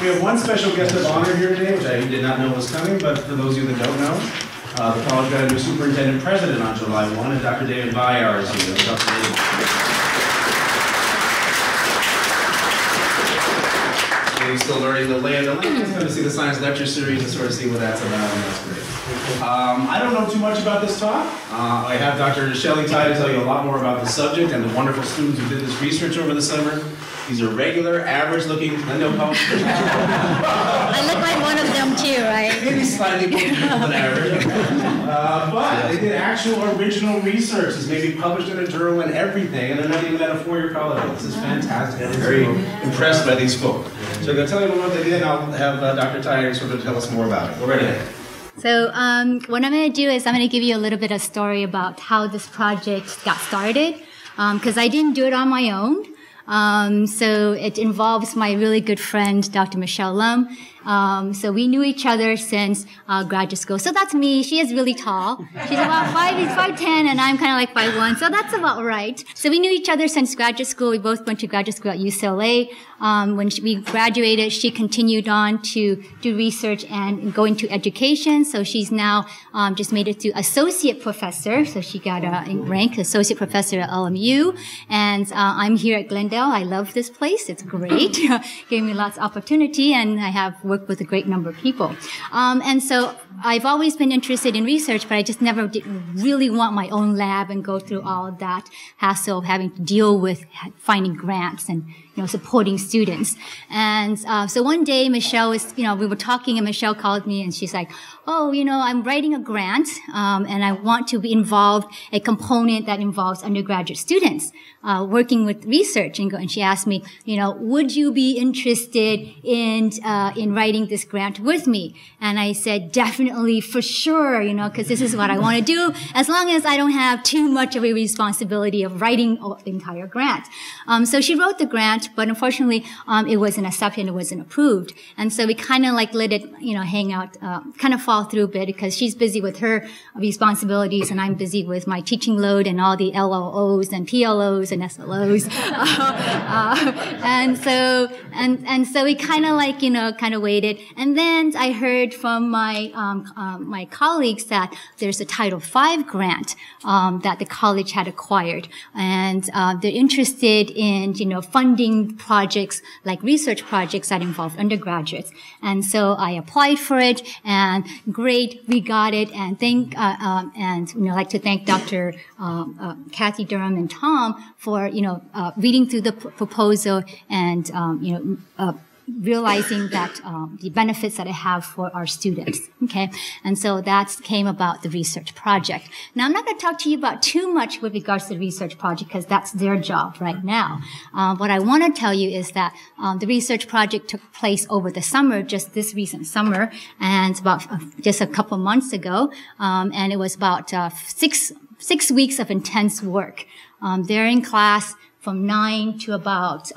We have one special guest of honor here today, which I did not know was coming, but for those of you that don't know, uh, the college got a new superintendent president on July 1, and Dr. David Bayar is here. Dr. David. Still learning the lay of the land. He's going to see the science lecture series and sort of see what that's about, and that's great. Um, I don't know too much about this talk. Uh, I have Dr. Shelley Ty to tell you a lot more about the subject and the wonderful students who did this research over the summer. These are regular, average-looking, Glendale College I look like one of them too, right? maybe slightly more than average. Uh, but they did actual original research. It's maybe published in a journal and everything, and they're not even at a four-year college. This is fantastic. I'm very impressed by these folks. So I'm going to tell you what they did, and I'll have uh, Dr. Tyre sort of tell us more about it. Go right ahead. So um, what I'm going to do is I'm going to give you a little bit of story about how this project got started, because I didn't do it on my own. Um, so it involves my really good friend, Dr. Michelle Lum. Um, so we knew each other since uh, graduate school. So that's me. She is really tall. She's about five, five ten, and I'm kind of like five one. So that's about right. So we knew each other since graduate school. We both went to graduate school at UCLA. Um, when she, we graduated, she continued on to do research and go into education. So she's now um, just made it to associate professor. So she got a rank associate professor at LMU, and uh, I'm here at Glendale. I love this place. It's great. Gave me lots of opportunity, and I have worked with a great number of people. Um, and so I've always been interested in research, but I just never did really want my own lab and go through all that hassle of having to deal with finding grants and you know supporting students. And uh, so one day Michelle was, you know, we were talking, and Michelle called me, and she's like, "Oh, you know, I'm writing a grant, um, and I want to be involved a component that involves undergraduate students." Uh, working with research and, go, and she asked me, you know, would you be interested in uh, in writing this grant with me? And I said, definitely, for sure, you know, because this is what I want to do, as long as I don't have too much of a responsibility of writing the entire grant. Um, so she wrote the grant, but unfortunately, um, it wasn't accepted, and it wasn't approved, and so we kind of like let it, you know, hang out, uh, kind of fall through a bit because she's busy with her responsibilities, and I'm busy with my teaching load and all the LLOs and PLOs and SLOs. uh, and so, and, and so we kind of like, you know, kind of waited. And then I heard from my, um, um, my colleagues that there's a Title V grant, um, that the college had acquired. And, uh, they're interested in, you know, funding projects like research projects that involve undergraduates. And so I applied for it and great, we got it. And thank, uh, um, and, you know, I'd like to thank Dr. Um, uh, Kathy Durham and Tom for, you know, uh, reading through the proposal and, um, you know, uh, realizing that um, the benefits that it have for our students. Okay, and so that came about the research project. Now I'm not going to talk to you about too much with regards to the research project because that's their job right now. Um, what I want to tell you is that um, the research project took place over the summer, just this recent summer, and about uh, just a couple months ago, um, and it was about uh, six six weeks of intense work. Um, they're in class from nine to about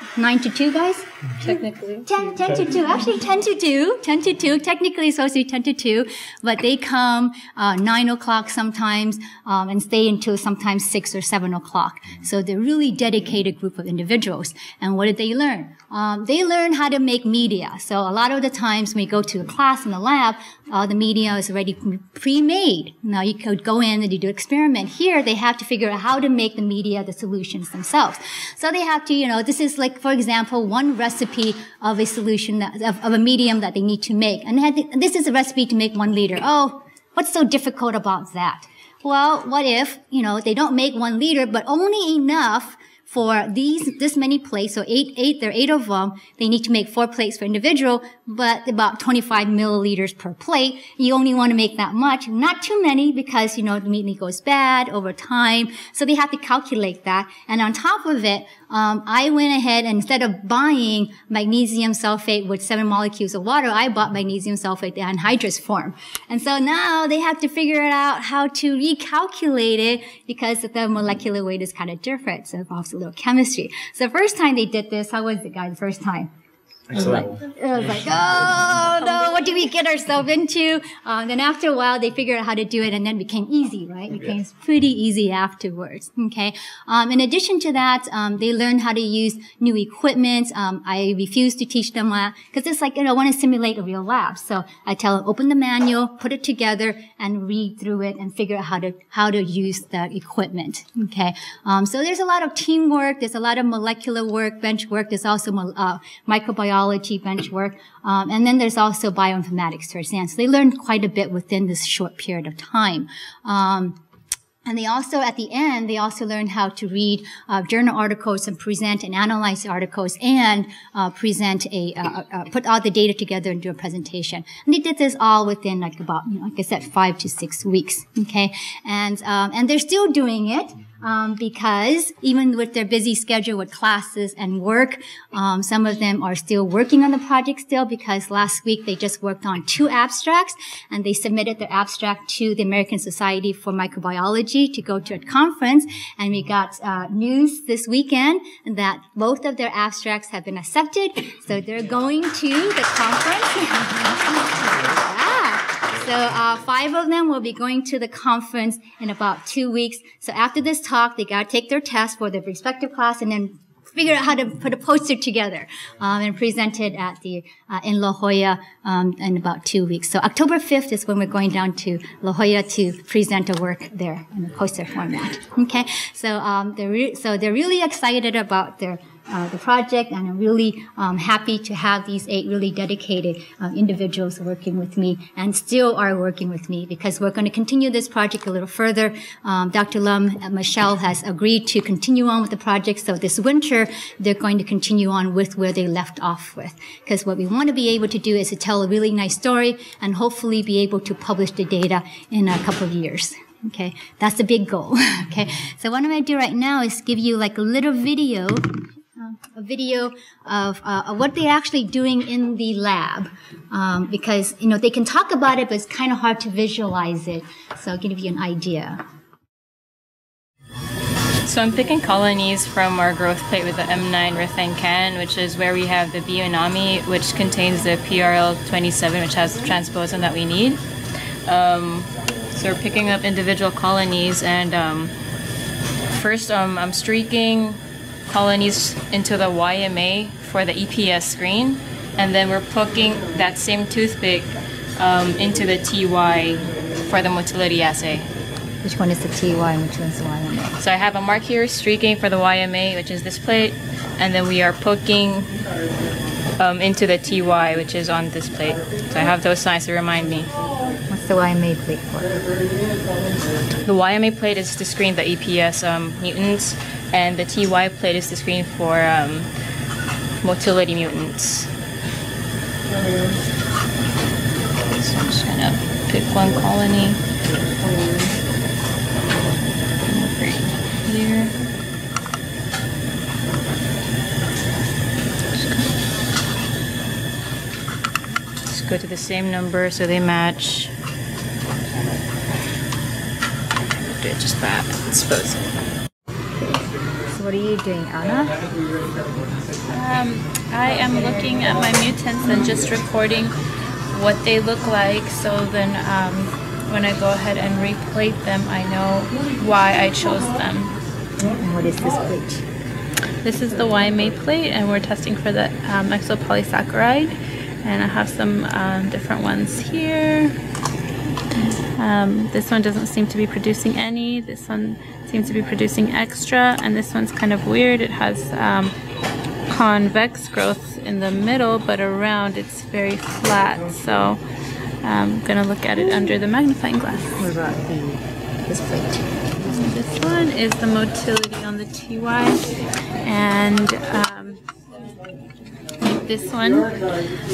uh, nine to two, guys. Technically. 10, 10 to 2, actually 10 to 2, 10 to 2, technically it's supposed to be 10 to 2, but they come uh, 9 o'clock sometimes um, and stay until sometimes 6 or 7 o'clock. So they're really dedicated group of individuals. And what did they learn? Um, they learn how to make media. So a lot of the times when we go to a class in the lab, uh, the media is already pre-made. Now you could go in and you do experiment. Here they have to figure out how to make the media, the solutions themselves. So they have to, you know, this is like, for example, one recipe of a solution that, of, of, a medium that they need to make. And to, this is a recipe to make one liter. Oh, what's so difficult about that? Well, what if, you know, they don't make one liter, but only enough for these this many plates, so eight, eight, there are eight of them. They need to make four plates for individual, but about 25 milliliters per plate. You only want to make that much, not too many, because you know the meat goes bad over time. So they have to calculate that. And on top of it, um, I went ahead and instead of buying magnesium sulfate with seven molecules of water, I bought magnesium sulfate in anhydrous form. And so now they have to figure it out how to recalculate it because the molecular weight is kind of different. So it involves a little chemistry. So the first time they did this, how was it, guys? The first time? It was like, oh no, what do we get ourselves into? Um, then after a while, they figured out how to do it, and then it became easy, right? It became pretty easy afterwards. Okay. Um, in addition to that, um, they learned how to use new equipment. Um, I refuse to teach them that because it's like you know, I want to simulate a real lab. So I tell them open the manual, put it together, and read through it, and figure out how to how to use the equipment. Okay. Um, so there's a lot of teamwork. There's a lot of molecular work, bench work. There's also uh, microbiology biology bench work. Um, and then there's also bioinformatics towards the end. So they learned quite a bit within this short period of time. Um, and they also, at the end, they also learned how to read uh, journal articles and present and analyze articles and uh, present a, uh put all the data together and do a presentation. And they did this all within like about, you know, like I said, five to six weeks. Okay, and um, and they're still doing it um, because even with their busy schedule with classes and work, um, some of them are still working on the project still because last week they just worked on two abstracts and they submitted their abstract to the American Society for Microbiology to go to a conference. And we got uh, news this weekend that both of their abstracts have been accepted, so they're going to the conference. So uh, five of them will be going to the conference in about two weeks. So after this talk, they got to take their test for their respective class and then figure out how to put a poster together um, and present it at the uh, in La Jolla um, in about two weeks. So October 5th is when we're going down to La Jolla to present a work there in a poster format. Okay, so um, they're re- so they're really excited about their uh, the project, and I'm really um, happy to have these eight really dedicated uh, individuals working with me and still are working with me because we're going to continue this project a little further. Um, Dr. Lum and Michelle has agreed to continue on with the project, so this winter they're going to continue on with where they left off with. Because what we want to be able to do is to tell a really nice story and hopefully be able to publish the data in a couple of years. Okay, that's the big goal. okay, so what I'm to do right now is give you like a little video a video of, uh, of, what they're actually doing in the lab um, because you know they can talk about it but it's kind of hard to visualize it. So i'll give you an idea. So i'm picking colonies from our growth plate with the m9 Rethane can which is where we have the bionami which contains the prl27 which has the transposon that we need. Um, so we're picking up individual colonies and um, first um, i'm streaking colonies into the YMA for the EPS screen, and then we're poking that same toothpick um, into the TY for the motility assay. Which one is the TY and which one is the YMA? So I have a mark here streaking for the YMA, which is this plate, and then we are poking um, into the TY, which is on this plate. So I have those signs to remind me. The YMA plate for? The YMA plate is to screen the EPS um, mutants, and the TY plate is to screen for um, motility mutants. So I'm just gonna pick one colony. here. Just go to the same number so they match. Do it just that. Dispose it. What are you doing, Anna? Um, I am looking at my mutants and just recording what they look like so then um, when I go ahead and replate them, I know why I chose them. And what is this plate? This is the YMA plate and we're testing for the um, exopolysaccharide and I have some um, different ones here. Um, this one doesn't seem to be producing any. This one seems to be producing extra and this one's kind of weird. It has um, convex growth in the middle but around it's very flat. So I'm gonna look at it under the magnifying glass. What about the this plate? This one is the motility on the TY and um, this one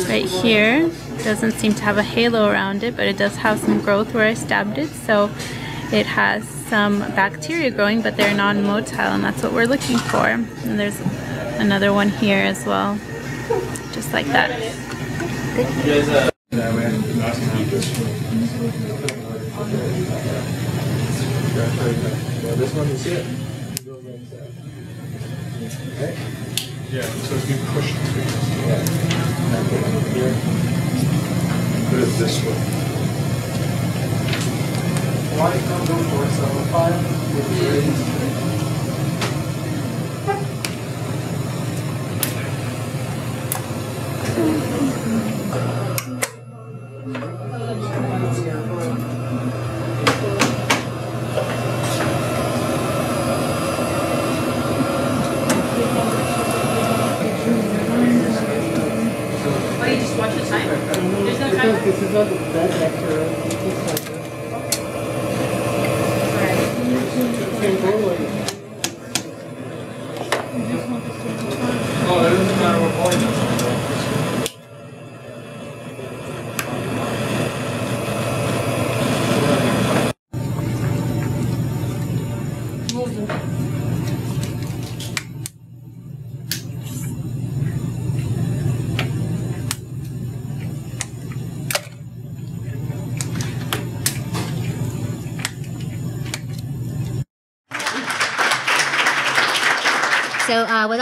right here doesn't seem to have a halo around it but it does have some growth where I stabbed it so it has some bacteria growing, but they're non-motile, and that's what we're looking for. And there's another one here as well, just like that. It. Yeah, so it's being pushed to Yeah. Here. Put it this way. Why not go for seven five with raised? Why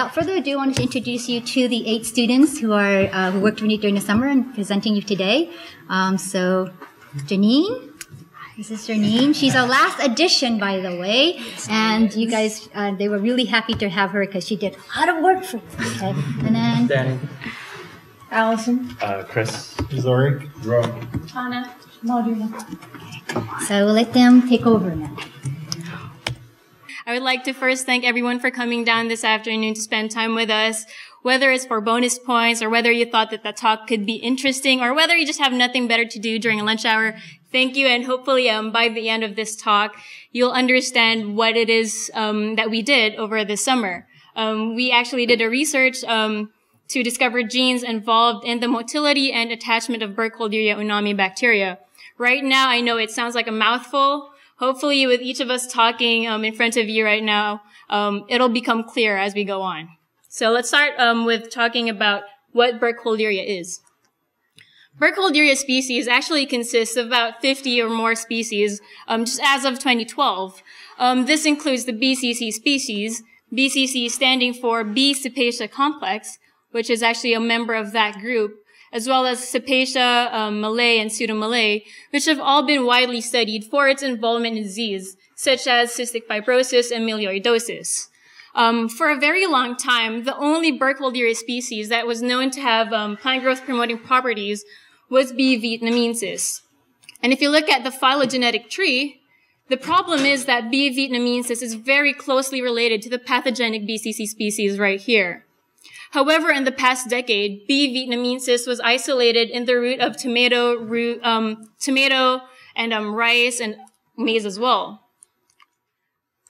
without further ado, I want to introduce you to the eight students who are uh, who worked with me during the summer and presenting you today. Um, so Janine, this is Janine. She's our last addition, by the way, and you guys uh, they were really happy to have her because she did a lot of work for us. Okay, and then Danny. Allison. Uh, Chris. Zorik. Draw. So we'll let them take over now. I would like to first thank everyone for coming down this afternoon to spend time with us, whether it's for bonus points or whether you thought that the talk could be interesting or whether you just have nothing better to do during a lunch hour. Thank you. And hopefully, um, by the end of this talk, you'll understand what it is, um, that we did over the summer. Um, we actually did a research, um, to discover genes involved in the motility and attachment of Burkholderia unami bacteria. Right now, I know it sounds like a mouthful. Hopefully, with each of us talking um, in front of you right now, um, it'll become clear as we go on. So let's start um, with talking about what Burkholderia is. Burkholderia species actually consists of about 50 or more species, um, just as of 2012. Um, this includes the BCC species, BCC standing for B. cepacia complex, which is actually a member of that group, as well as Cepacia, um, Malay, and Pseudomalay, which have all been widely studied for its involvement in disease, such as cystic fibrosis and melioidosis. Um, for a very long time, the only Burkholderia species that was known to have um, plant growth promoting properties was B. vietnamensis. And if you look at the phylogenetic tree, the problem is that B. vietnamensis is very closely related to the pathogenic BCC species right here. However, in the past decade, B. vietnamensis was isolated in the root of tomato, root, um, tomato and um, rice and maize as well.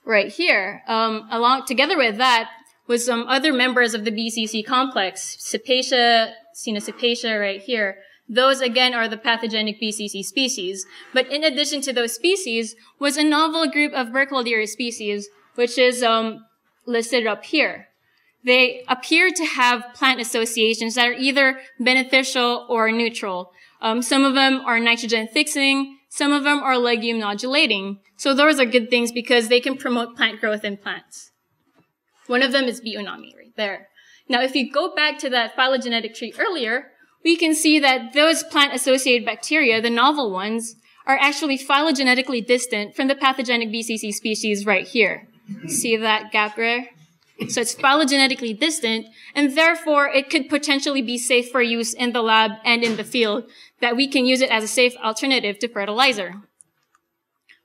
Right here, um, along together with that was some other members of the BCC complex, Cepacia, Cenocepacia right here. Those again are the pathogenic BCC species. But in addition to those species was a novel group of Burkholderia species, which is um, listed up here they appear to have plant associations that are either beneficial or neutral. Um, some of them are nitrogen fixing, some of them are legume nodulating. So those are good things because they can promote plant growth in plants. One of them is B. right there. Now, if you go back to that phylogenetic tree earlier, we can see that those plant-associated bacteria, the novel ones, are actually phylogenetically distant from the pathogenic BCC species right here. See that gap there? So it's phylogenetically distant, and therefore it could potentially be safe for use in the lab and in the field, that we can use it as a safe alternative to fertilizer.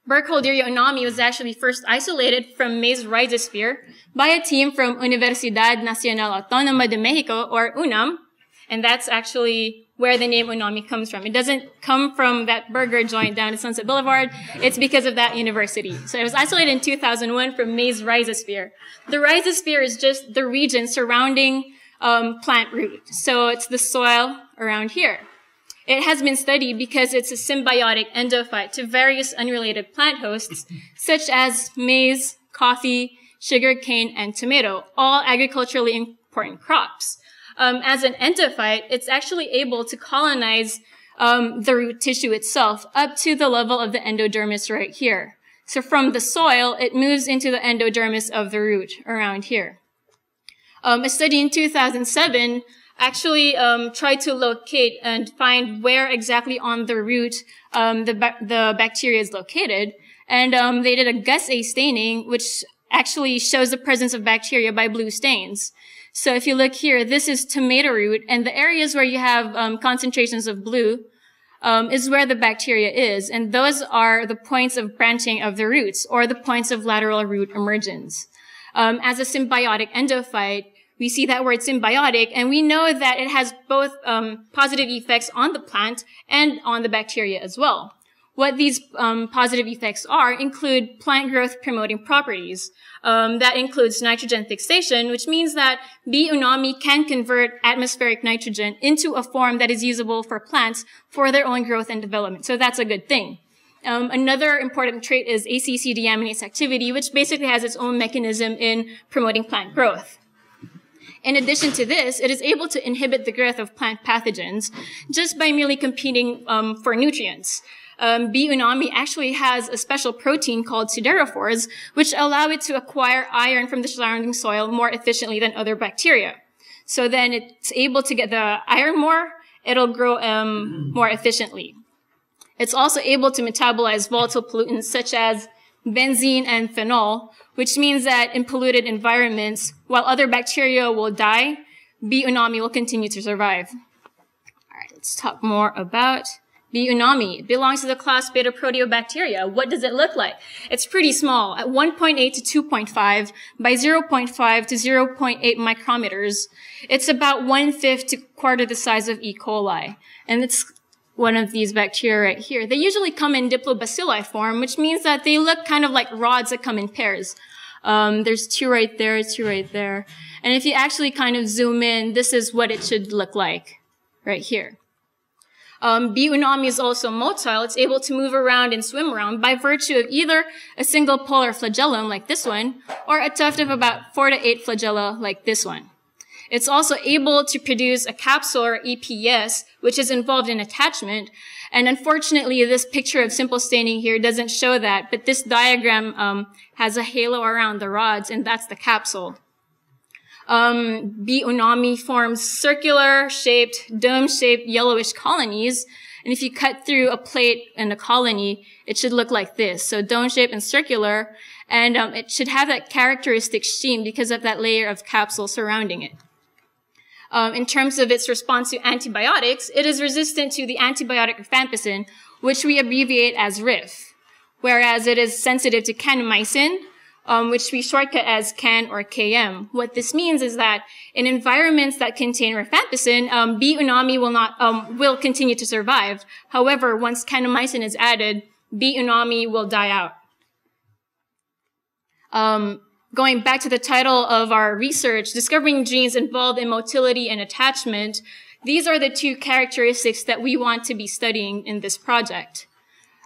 Burkholderia unami was actually first isolated from maize rhizosphere by a team from Universidad Nacional Autónoma de Mexico, or UNAM, and that's actually where the name Unami comes from. It doesn't come from that burger joint down at Sunset Boulevard. It's because of that university. So it was isolated in 2001 from maize rhizosphere. The rhizosphere is just the region surrounding um, plant root. So it's the soil around here. It has been studied because it's a symbiotic endophyte to various unrelated plant hosts, such as maize, coffee, sugar cane, and tomato, all agriculturally important crops um, as an endophyte, it's actually able to colonize um, the root tissue itself up to the level of the endodermis right here. So from the soil, it moves into the endodermis of the root around here. Um, a study in 2007 actually um, tried to locate and find where exactly on the root um, the, ba- the bacteria is located. And um, they did a GUS-A staining, which actually shows the presence of bacteria by blue stains. So if you look here, this is tomato root, and the areas where you have um, concentrations of blue um, is where the bacteria is, and those are the points of branching of the roots, or the points of lateral root emergence. Um, as a symbiotic endophyte, we see that word symbiotic, and we know that it has both um, positive effects on the plant and on the bacteria as well. What these um, positive effects are include plant growth promoting properties. Um, that includes nitrogen fixation, which means that bee unami can convert atmospheric nitrogen into a form that is usable for plants for their own growth and development. So that's a good thing. Um, another important trait is ACC deaminase activity, which basically has its own mechanism in promoting plant growth. In addition to this, it is able to inhibit the growth of plant pathogens just by merely competing um, for nutrients. Um, bee unami actually has a special protein called siderophores, which allow it to acquire iron from the surrounding soil more efficiently than other bacteria. So then it's able to get the iron more, it'll grow um, more efficiently. It's also able to metabolize volatile pollutants such as benzene and phenol, which means that in polluted environments, while other bacteria will die, bee unami will continue to survive. All right, let's talk more about bee unami. Belongs to the class Beta proteobacteria. What does it look like? It's pretty small, at 1.8 to 2.5 by 0.5 to 0.8 micrometers. It's about one-fifth to quarter the size of E. coli. And it's one of these bacteria right here. They usually come in diplobacilli form, which means that they look kind of like rods that come in pairs. Um, there's two right there, two right there. And if you actually kind of zoom in, this is what it should look like right here. Um, bee unami is also motile. It's able to move around and swim around by virtue of either a single polar flagellum like this one, or a tuft of about four to eight flagella like this one. It's also able to produce a capsule or EPS, which is involved in attachment. And unfortunately, this picture of simple staining here doesn't show that, but this diagram um, has a halo around the rods, and that's the capsule. Um, bee unami forms circular shaped, dome shaped yellowish colonies. And if you cut through a plate and a colony, it should look like this. So dome shaped and circular. And um, it should have that characteristic sheen because of that layer of capsule surrounding it. Um, in terms of its response to antibiotics, it is resistant to the antibiotic rifampicin, which we abbreviate as RIF, whereas it is sensitive to kanamycin, um, which we shortcut as CAN or KM. What this means is that in environments that contain rifampicin, um, bee unami will not um, will continue to survive. However, once kanamycin is added, B unami will die out. Um, going back to the title of our research, discovering genes involved in motility and attachment, these are the two characteristics that we want to be studying in this project.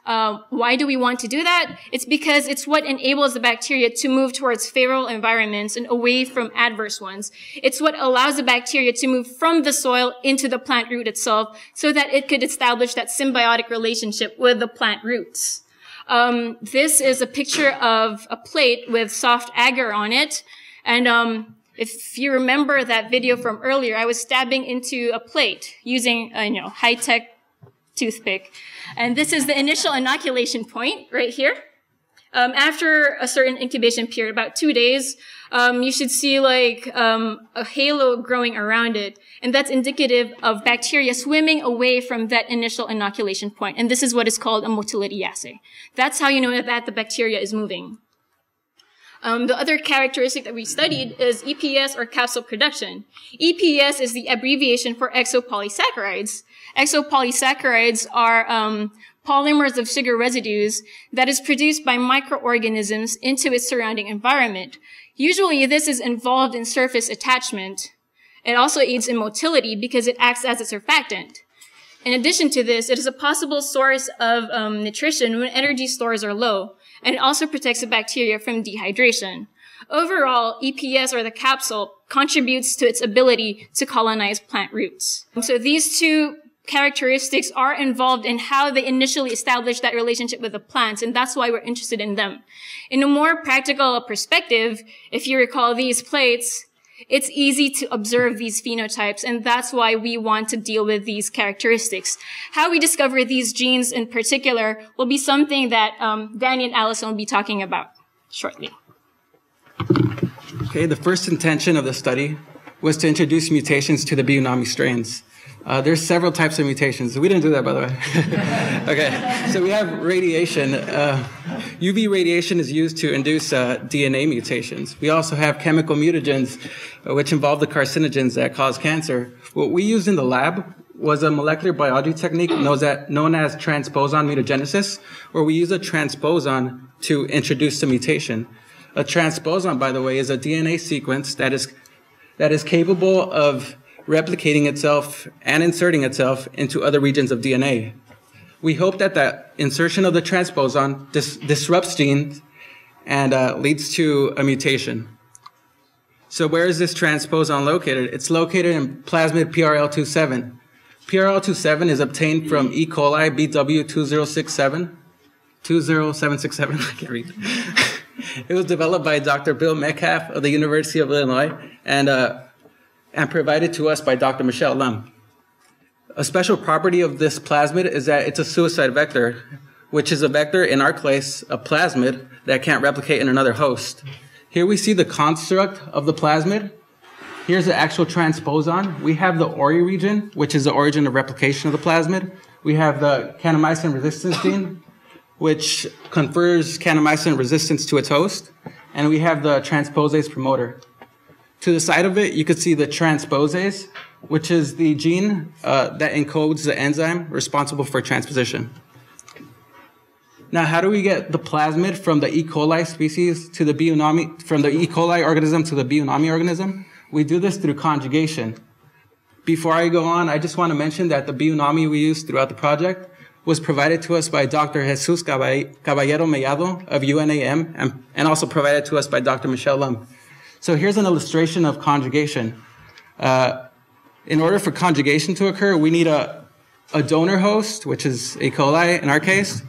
Uh, why do we want to do that? It's because it's what enables the bacteria to move towards favorable environments and away from adverse ones. It's what allows the bacteria to move from the soil into the plant root itself so that it could establish that symbiotic relationship with the plant roots. Um, this is a picture of a plate with soft agar on it. And um, if you remember that video from earlier, I was stabbing into a plate using a you know, high-tech toothpick. And this is the initial inoculation point right here. Um, after a certain incubation period, about two days, um, you should see like um, a halo growing around it, and that's indicative of bacteria swimming away from that initial inoculation point. And this is what is called a motility assay. That's how you know that the bacteria is moving. Um, the other characteristic that we studied is EPS or capsule production. EPS is the abbreviation for exopolysaccharides. Exopolysaccharides are um, polymers of sugar residues that is produced by microorganisms into its surrounding environment. Usually this is involved in surface attachment. It also aids in motility because it acts as a surfactant. In addition to this, it is a possible source of um, nutrition when energy stores are low, and also protects the bacteria from dehydration. Overall, EPS or the capsule contributes to its ability to colonize plant roots. So these two characteristics are involved in how they initially establish that relationship with the plants, and that's why we're interested in them. In a more practical perspective, if you recall these plates, it's easy to observe these phenotypes, and that's why we want to deal with these characteristics. How we discover these genes in particular will be something that um, Danny and Allison will be talking about shortly. Okay, the first intention of the study was to introduce mutations to the Bionami strains. Uh, there's several types of mutations. We didn't do that, by the way. okay, so we have radiation. Uh, UV radiation is used to induce uh, DNA mutations. We also have chemical mutagens, uh, which involve the carcinogens that cause cancer. What we used in the lab was a molecular biology technique known as, transposon mutagenesis, where we use a transposon to introduce the mutation. A transposon, by the way, is a DNA sequence that is that is capable of replicating itself and inserting itself into other regions of DNA. We hope that the insertion of the transposon dis- disrupts genes and uh, leads to a mutation. So where is this transposon located? It's located in plasmid PRL27. PRL27 is obtained from E. coli BW2067, 20767, I can't read. it was developed by Dr. Bill Metcalf of the University of Illinois and uh, and provided to us by Dr. Michelle Lum. A special property of this plasmid is that it's a suicide vector, which is a vector, in our case, a plasmid that can't replicate in another host. Here we see the construct of the plasmid. Here's the actual transposon. We have the ORI region, which is the origin of replication of the plasmid. We have the kanamycin resistance gene, which confers kanamycin resistance to its host. And we have the transposase promoter. To the side of it, you could see the transposase, which is the gene uh, that encodes the enzyme responsible for transposition. Now, how do we get the plasmid from the E. coli species to the Bionami, from the E. coli organism to the Bionami organism? We do this through conjugation. Before I go on, I just want to mention that the Bionami we used throughout the project was provided to us by Dr. Jesus Caballero Mellado of UNAM and, and also provided to us by Dr. Michelle Lum. So here's an illustration of conjugation. Uh, in order for conjugation to occur, we need a, a donor host, which is E. coli in our case,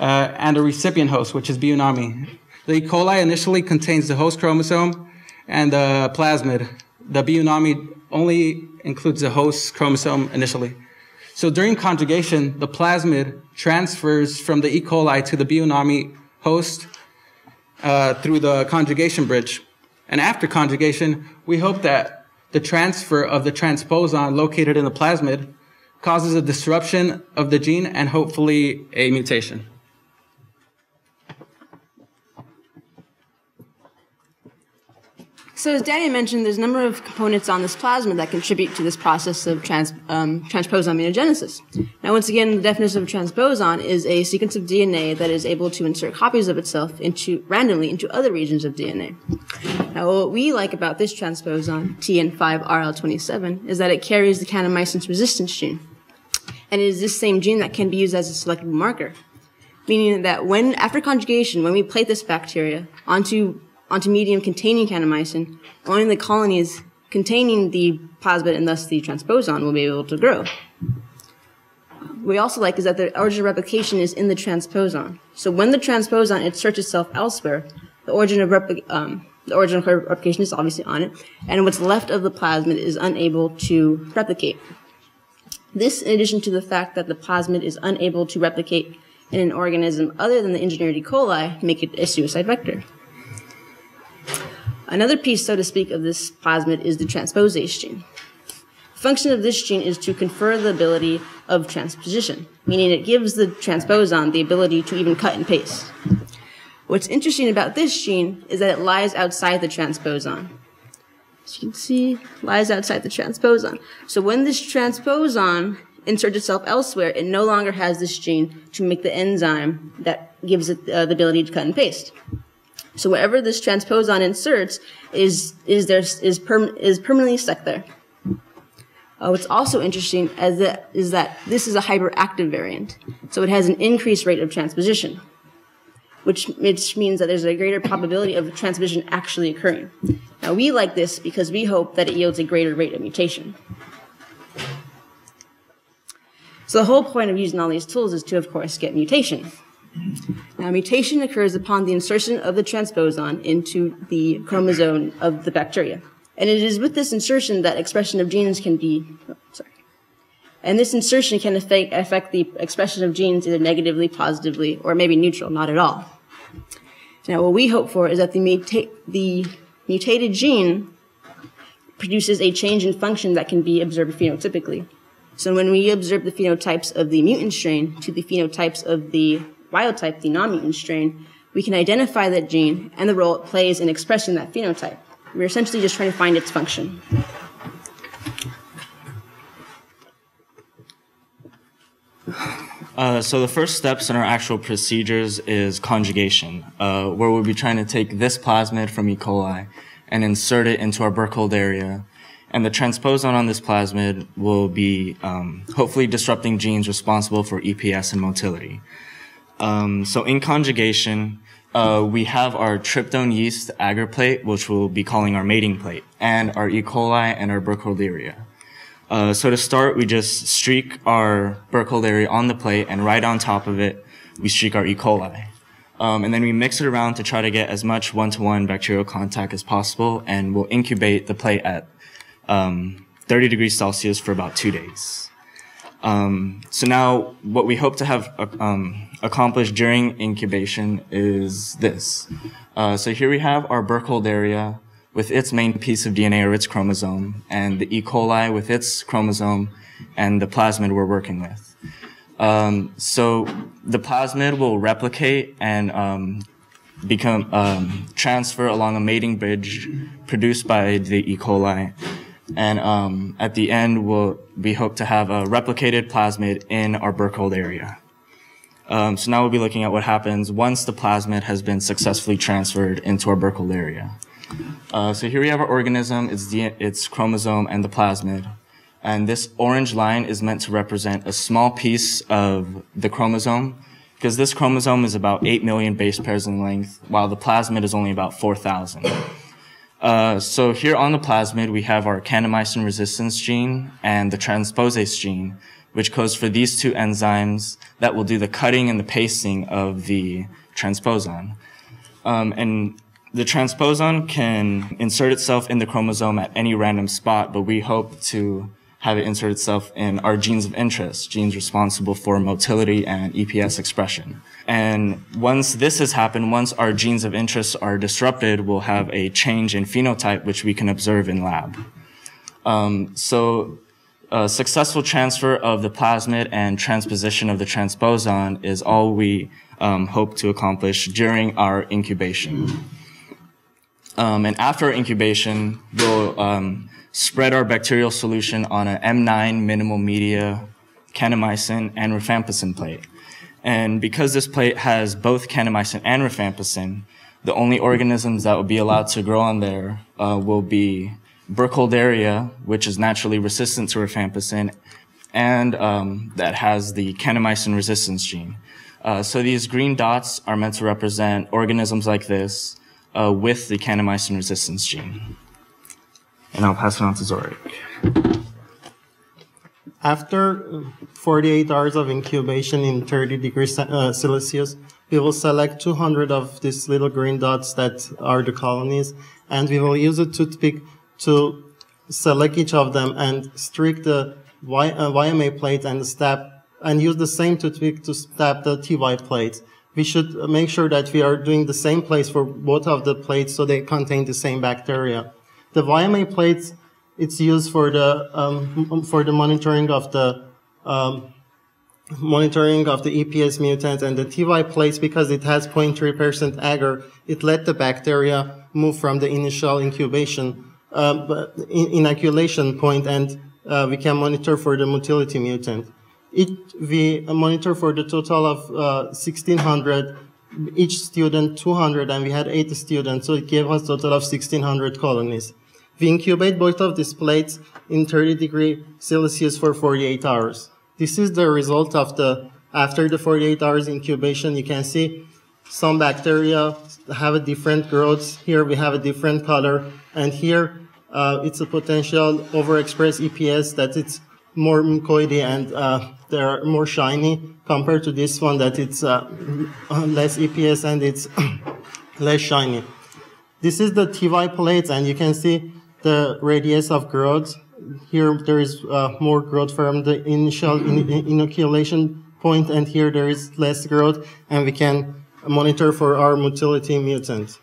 uh, and a recipient host, which is Bionami. The E. coli initially contains the host chromosome and the plasmid. The Bionami only includes the host chromosome initially. So during conjugation, the plasmid transfers from the E. coli to the Bionami host uh, through the conjugation bridge. And after conjugation, we hope that the transfer of the transposon located in the plasmid causes a disruption of the gene and hopefully a mutation. So as Danny mentioned, there's a number of components on this plasma that contribute to this process of trans, um, transposon mutagenesis. Now, once again, the definition of transposon is a sequence of DNA that is able to insert copies of itself into randomly into other regions of DNA. Now, what we like about this transposon, TN5RL27, is that it carries the kanamycin resistance gene. And it is this same gene that can be used as a selective marker. Meaning that when, after conjugation, when we plate this bacteria onto onto medium containing kanamycin, only the colonies containing the plasmid and thus the transposon will be able to grow. What we also like is that the origin of replication is in the transposon. So when the transposon inserts itself elsewhere, the origin of um, the origin of replication is obviously on it, and what's left of the plasmid is unable to replicate. This, in addition to the fact that the plasmid is unable to replicate in an organism other than the engineered E. coli, make it a suicide vector. Another piece, so to speak, of this plasmid is the transposase gene. The function of this gene is to confer the ability of transposition, meaning it gives the transposon the ability to even cut and paste. What's interesting about this gene is that it lies outside the transposon. As you can see, lies outside the transposon. So when this transposon inserts itself elsewhere, it no longer has this gene to make the enzyme that gives it uh, the ability to cut and paste. So whatever this transposon inserts is is there is perm, is permanently stuck there. Uh, what's also interesting is that, is that this is a hyperactive variant, so it has an increased rate of transposition, which, which means that there's a greater probability of transposition actually occurring. Now we like this because we hope that it yields a greater rate of mutation. So the whole point of using all these tools is to, of course, get mutation. Now, mutation occurs upon the insertion of the transposon into the chromosome of the bacteria. And it is with this insertion that expression of genes can be, oh, sorry. And this insertion can affect, affect the expression of genes either negatively, positively, or maybe neutral, not at all. Now, what we hope for is that the, muta- the mutated gene produces a change in function that can be observed phenotypically. So when we observe the phenotypes of the mutant strain to the phenotypes of the wild type, the non-mutant strain, we can identify that gene and the role it plays in expressing that phenotype. We're essentially just trying to find its function. Uh, so the first steps in our actual procedures is conjugation, uh, where we'll be trying to take this plasmid from E. coli and insert it into our Burkhold area. And the transposon on this plasmid will be um, hopefully disrupting genes responsible for EPS and motility. Um, so in conjugation, uh, we have our tryptone yeast agar plate, which we'll be calling our mating plate, and our E. coli and our Burkholderia. Uh, so to start, we just streak our Burkholderia on the plate, and right on top of it, we streak our E. coli. Um, and then we mix it around to try to get as much one-to-one bacterial contact as possible, and we'll incubate the plate at um, 30 degrees Celsius for about two days. Um, so now, what we hope to have uh, um, accomplished during incubation is this. Uh, so here we have our Burkholderia with its main piece of DNA or its chromosome, and the E. coli with its chromosome, and the plasmid we're working with. Um, so the plasmid will replicate and um, become um, transfer along a mating bridge produced by the E. coli, and um, at the end, we'll, we hope to have a replicated plasmid in our Burkholderia. Um, so now we'll be looking at what happens once the plasmid has been successfully transferred into our Burkholderia. Uh, so here we have our organism, its, its chromosome, and the plasmid. And this orange line is meant to represent a small piece of the chromosome, because this chromosome is about 8 million base pairs in length, while the plasmid is only about 4,000. Uh, so here on the plasmid, we have our kanamycin resistance gene and the transposase gene, which codes for these two enzymes that will do the cutting and the pasting of the transposon. Um, and the transposon can insert itself in the chromosome at any random spot, but we hope to have it insert itself in our genes of interest, genes responsible for motility and EPS expression. And once this has happened, once our genes of interest are disrupted, we'll have a change in phenotype, which we can observe in lab. Um, so a successful transfer of the plasmid and transposition of the transposon is all we um, hope to accomplish during our incubation. Um, and after incubation, we'll um, spread our bacterial solution on an M9 minimal media kanamycin and rifampicin plate. And because this plate has both kanamycin and rifampicin, the only organisms that will be allowed to grow on there uh, will be Burkholderia, which is naturally resistant to rifampicin, and um, that has the kanamycin resistance gene. Uh, so these green dots are meant to represent organisms like this uh, with the kanamycin resistance gene. And I'll pass it on to Zorik. After 48 hours of incubation in 30 degrees uh, Celsius, we will select 200 of these little green dots that are the colonies, and we will use a toothpick to select each of them and streak the y, uh, YMA plate and stab, and use the same toothpick to stab the TY plate. We should make sure that we are doing the same place for both of the plates so they contain the same bacteria. The YMA plates, it's used for the, um, for the monitoring of the, um, monitoring of the EPS mutant and the TY plates because it has 0.3% agar, it let the bacteria move from the initial incubation, inoculation point and uh, we can monitor for the motility mutant. It, we monitor for the total of uh, 1600 each student 200 and we had 80 students so it gave us a total of 1600 colonies we incubate both of these plates in 30 degree celsius for 48 hours this is the result of the after the 48 hours incubation you can see some bacteria have a different growth here we have a different color and here uh, it's a potential overexpressed eps that it's more mucoidy and uh, they're more shiny compared to this one that it's uh, less EPS and it's less shiny. This is the TY plates and you can see the radius of growth. Here there is uh, more growth from the initial in inoculation point, and here there is less growth, and we can monitor for our motility mutant.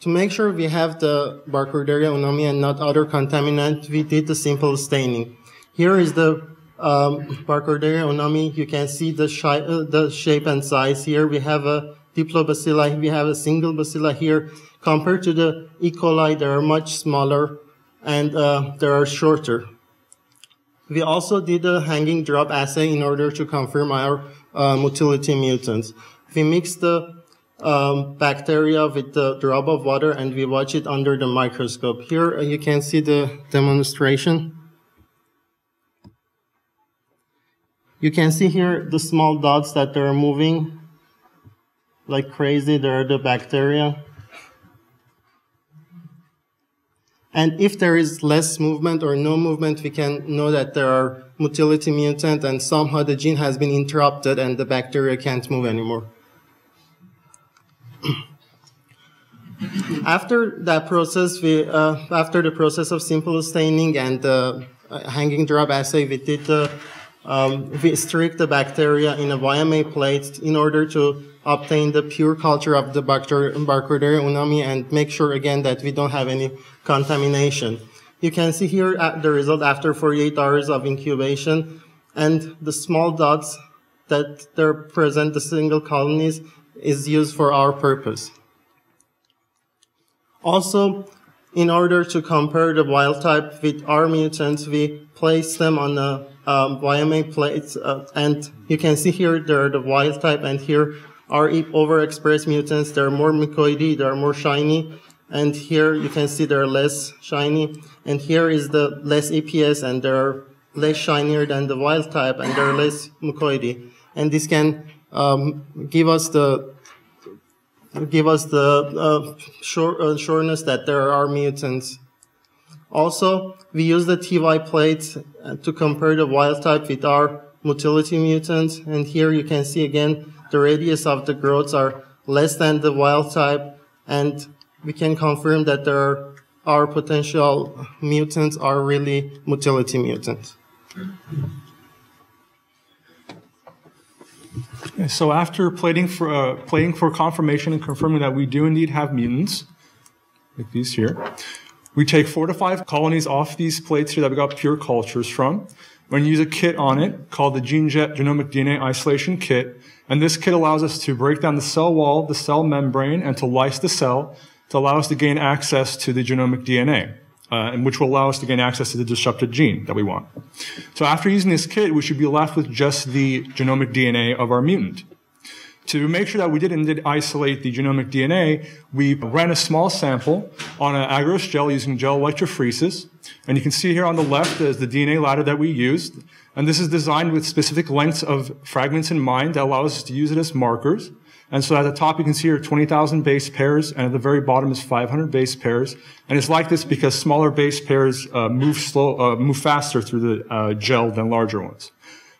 To make sure we have the Burkholderia unami and not other contaminant, we did the simple staining. Here is the um, unami. You can see the, uh, the shape and size here. We have a diplobacilli. We have a single bacilla here. Compared to the E. coli, they are much smaller and uh, they are shorter. We also did a hanging drop assay in order to confirm our uh, motility mutants. We mix the um, bacteria with the drop of water and we watch it under the microscope. Here uh, you can see the demonstration. You can see here the small dots that are moving like crazy. They are the bacteria. And if there is less movement or no movement, we can know that there are motility mutant and somehow the gene has been interrupted and the bacteria can't move anymore. After that process, we, uh, after the process of simple staining and uh, hanging drop assay, we did the, um, we streaked the bacteria in a YMA plate in order to obtain the pure culture of the Burkholderia unami and make sure again that we don't have any contamination. You can see here the result after 48 hours of incubation and the small dots that they present the single colonies is used for our purpose. Also, in order to compare the wild type with our mutants, we place them on the um, YMA plates, uh, and you can see here they're the wild type, and here are overexpressed mutants. They're more mucoidy, they're more shiny, and here you can see they're less shiny, and here is the less EPS, and they're less shinier than the wild type, and they're less mucoidy. And this can um, give us the give us the uh, sure, uh, sureness that there are mutants. Also, we use the TY plate uh, to compare the wild type with our motility mutants. And here you can see again, the radius of the growths are less than the wild type. And we can confirm that there are, our potential mutants are really motility mutants. So after plating for, uh, plating for confirmation and confirming that we do indeed have mutants, like these here, we take four to five colonies off these plates here that we got pure cultures from. We're going to use a kit on it called the GeneJet Genomic DNA Isolation Kit. And this kit allows us to break down the cell wall, the cell membrane, and to lyse the cell to allow us to gain access to the genomic DNA uh, and which will allow us to gain access to the disrupted gene that we want. So after using this kit, we should be left with just the genomic DNA of our mutant. To make sure that we did indeed isolate the genomic DNA, we ran a small sample on an agarose gel using gel electrophoresis. And you can see here on the left is the DNA ladder that we used. And this is designed with specific lengths of fragments in mind that allows us to use it as markers. And so at the top, you can see here 20,000 base pairs, and at the very bottom is 500 base pairs. And it's like this because smaller base pairs uh, move slow, uh, move faster through the uh, gel than larger ones.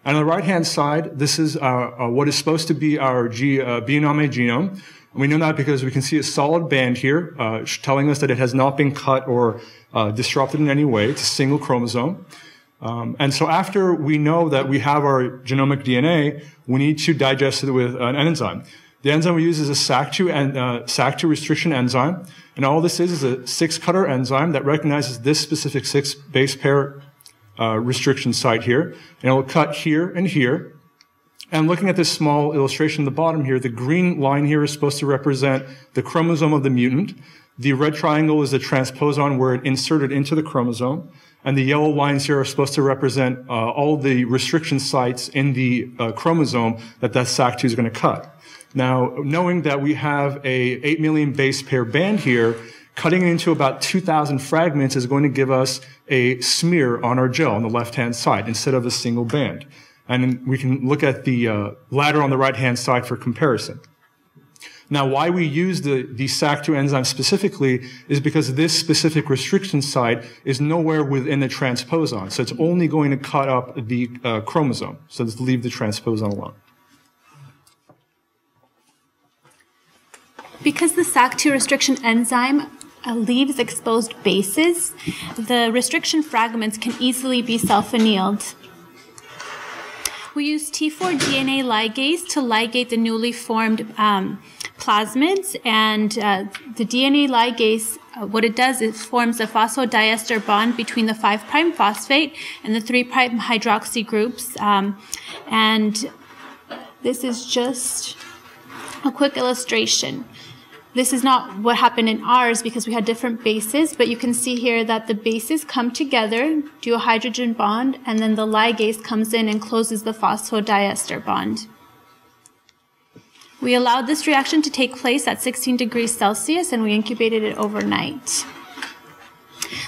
And on the right-hand side, this is our, uh, what is supposed to be our G, uh, Bioname genome. And we know that because we can see a solid band here, uh, telling us that it has not been cut or uh, disrupted in any way. It's a single chromosome. Um, and so after we know that we have our genomic DNA, we need to digest it with an enzyme. The enzyme we use is a SAC2, en- uh, SAC2 restriction enzyme. And all this is is a six cutter enzyme that recognizes this specific six base pair uh, restriction site here. And it will cut here and here. And looking at this small illustration at the bottom here, the green line here is supposed to represent the chromosome of the mutant. The red triangle is the transposon where it inserted into the chromosome. And the yellow lines here are supposed to represent uh, all the restriction sites in the uh, chromosome that that SAC2 is going to cut. Now, knowing that we have a 8 million base pair band here, cutting it into about 2,000 fragments is going to give us a smear on our gel on the left-hand side instead of a single band. And we can look at the uh, ladder on the right-hand side for comparison. Now, why we use the, the SAC2 enzyme specifically is because this specific restriction site is nowhere within the transposon. So it's only going to cut up the uh, chromosome. So let's leave the transposon alone. Because the SAC2 restriction enzyme uh, leaves exposed bases, the restriction fragments can easily be self-annealed. We use T4 DNA ligase to ligate the newly formed um, plasmids, and uh, the DNA ligase, uh, what it does is forms a phosphodiester bond between the 5' phosphate and the 3' hydroxy groups. Um, and this is just a quick illustration. This is not what happened in ours because we had different bases, but you can see here that the bases come together, do a hydrogen bond, and then the ligase comes in and closes the phosphodiester bond. We allowed this reaction to take place at 16 degrees Celsius and we incubated it overnight.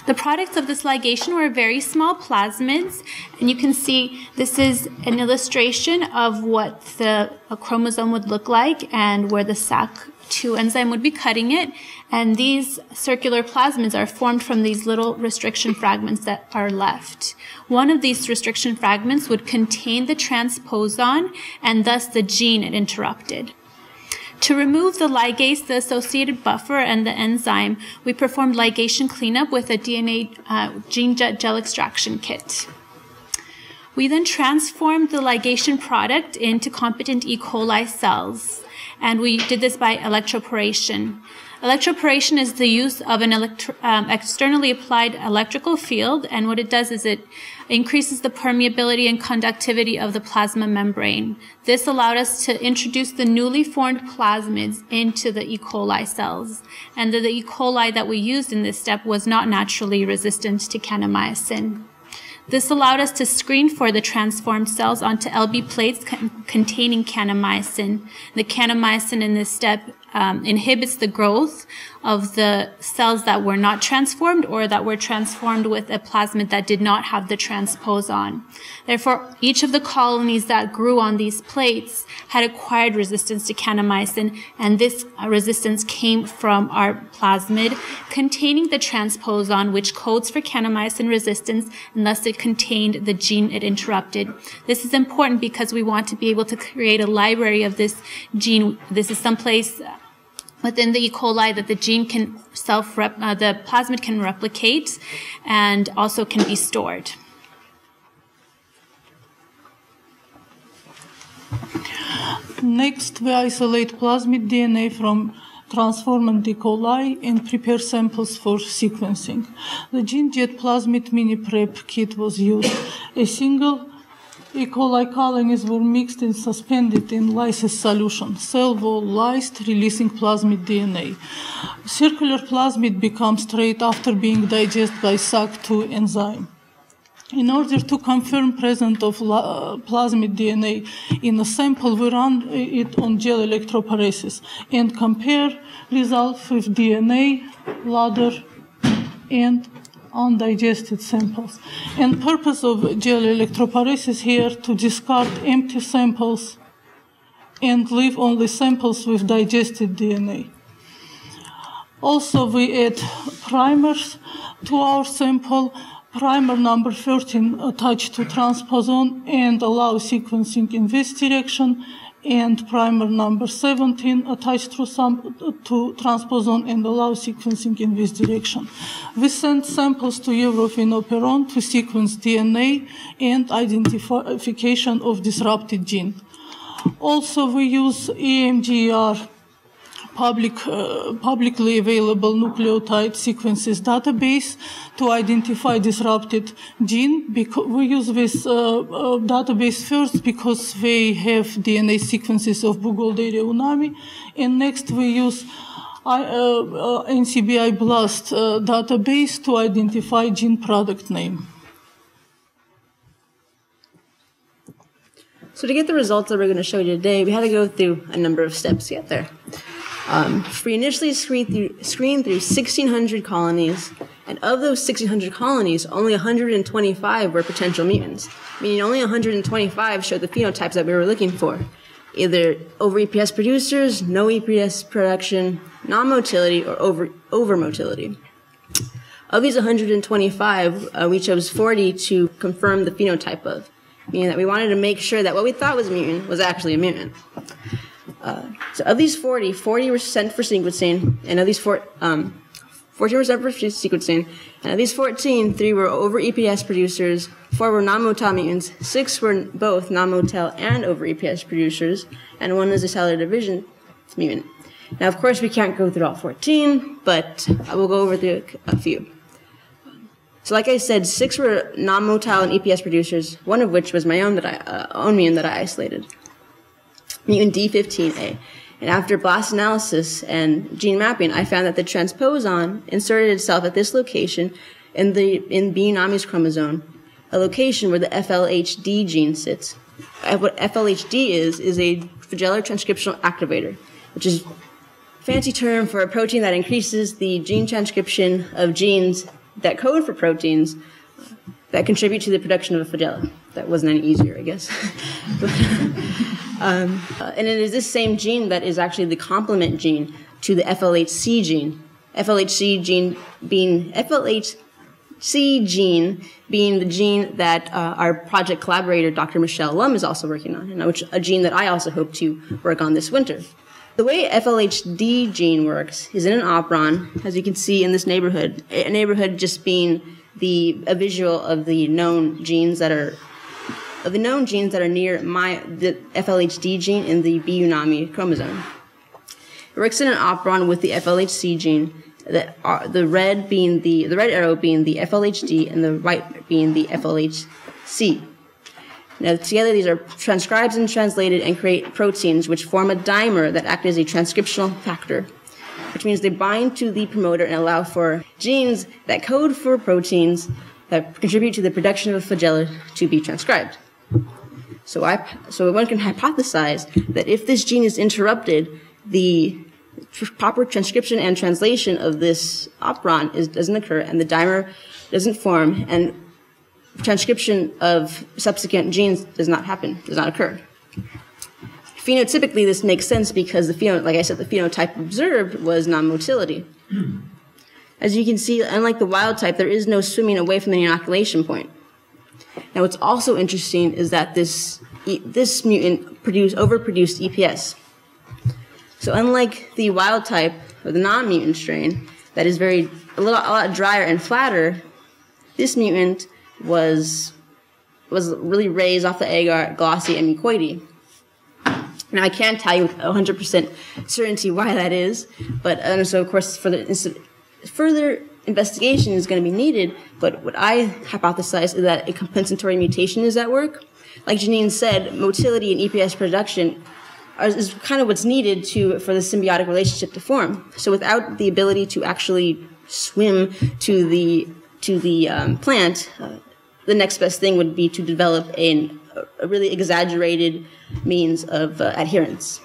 The products of this ligation were very small plasmids, and you can see this is an illustration of what the chromosome would look like and where the SAC2 enzyme would be cutting it. And these circular plasmids are formed from these little restriction fragments that are left. One of these restriction fragments would contain the transposon and thus the gene it interrupted. To remove the ligase, the associated buffer, and the enzyme, we performed ligation cleanup with a DNA uh, gene jet gel extraction kit. We then transformed the ligation product into competent E. coli cells, and we did this by electroporation. Electroporation is the use of an um, externally applied electrical field, and what it does is it increases the permeability and conductivity of the plasma membrane. This allowed us to introduce the newly formed plasmids into the E. coli cells, and the, the E. coli that we used in this step was not naturally resistant to kanamycin. This allowed us to screen for the transformed cells onto LB plates con- containing kanamycin. The kanamycin in this step um, inhibits the growth of the cells that were not transformed or that were transformed with a plasmid that did not have the transposon. Therefore, each of the colonies that grew on these plates had acquired resistance to kanamycin, and this resistance came from our plasmid containing the transposon, which codes for kanamycin resistance, and thus it contained the gene it interrupted. This is important because we want to be able to create a library of this gene. This is someplace within the E. coli that the gene can self uh, the plasmid can replicate and also can be stored. Next, we isolate plasmid DNA from transformed E. coli and prepare samples for sequencing. The GeneJet plasmid mini prep kit was used. A single E. coli colonies were mixed and suspended in lysis solution. Cell wall lysed, releasing plasmid DNA. Circular plasmid becomes straight after being digested by SAC2 enzyme. In order to confirm presence of uh, plasmid DNA in a sample, we run it on gel electrophoresis and compare results with DNA, ladder, and undigested samples. And purpose of gel electrophoresis here to discard empty samples and leave only samples with digested DNA. Also, we add primers to our sample. Primer number 13 attached to transposon and allow sequencing in this direction and primer number 17 attached to, some, to transposon and allow sequencing in this direction. We send samples to Eurofin Operon to sequence DNA and identification of disrupted gene. Also, we use EMGR public, uh, publicly available nucleotide sequences database to identify disrupted gene. Because we use this uh, uh, database first because they have DNA sequences of Burgholderia unami, and next we use I, uh, NCBI BLAST database to identify gene product name. So to get the results that we're going to show you today, we had to go through a number of steps to get there. Um, we initially screened through, screened through 1,600 colonies, and of those 1,600 colonies, only 125 were potential mutants, meaning only 125 showed the phenotypes that we were looking for. Either over EPS producers, no EPS production, non-motility, or over, over motility. Of these 125, uh, we chose 40 to confirm the phenotype of, meaning that we wanted to make sure that what we thought was a mutant was actually a mutant. Uh, so of these 40, 40 were sent for sequencing, and of these four, um, 14% for sequencing. And of these 14, three were over EPS producers, four were non-motel mutants, six were both non-motel and over EPS producers, and one is a cellular division mutant. Now, of course, we can't go through all 14, but I will go over the, a few. So, like I said, six were non-motile and EPS producers, one of which was my own that I uh, own mutant that I isolated, mutant D15A. And after blast analysis and gene mapping, I found that the transposon inserted itself at this location in the in B Unami's chromosome, a location where the FLHD gene sits. Uh, What FLHD is is a flagellar transcriptional activator, which is a fancy term for a protein that increases the gene transcription of genes that code for proteins that contribute to the production of a flagella. That wasn't any easier, I guess. um, uh, and it is this same gene that is actually the complement gene to the FLHC gene. FLHC gene being FLHC gene being the gene that uh, our project collaborator, Dr. Michelle Lum, is also working on, and which a gene that I also hope to work on this winter. The way FLHD gene works is in an operon, as you can see in this neighborhood. A neighborhood just being the a visual of the known genes that are of the known genes that are near my the FLHD gene in the B Unami chromosome. In an operon with the FLHC gene, the, uh, the red being the the red arrow being the FLHD and the white being the FLHC. Now, together these are transcribed and translated and create proteins which form a dimer that act as a transcriptional factor, which means they bind to the promoter and allow for genes that code for proteins that contribute to the production of a flagella to be transcribed. So, I, so one can hypothesize that if this gene is interrupted, the proper transcription and translation of this operon is, doesn't occur and the dimer doesn't form and transcription of subsequent genes does not happen, does not occur. Phenotypically, this makes sense because the pheno, like I said, the phenotype observed was non-motility. Hmm. As you can see, unlike the wild type, there is no swimming away from the inoculation point. Now, what's also interesting is that this this mutant produced overproduced EPS. So, unlike the wild type or the non-mutant strain, that is very a little a lot drier and flatter, this mutant was was really raised off the agar, uh, glossy, and mucoidy. Now I can't tell you with 100% certainty why that is, but and so of course for the, further investigation is going to be needed. But what I hypothesize is that a compensatory mutation is at work. Like Janine said, motility and EPS production are, is kind of what's needed to for the symbiotic relationship to form. So without the ability to actually swim to the to the um, plant, uh, the next best thing would be to develop an, a really exaggerated means of uh, adherence.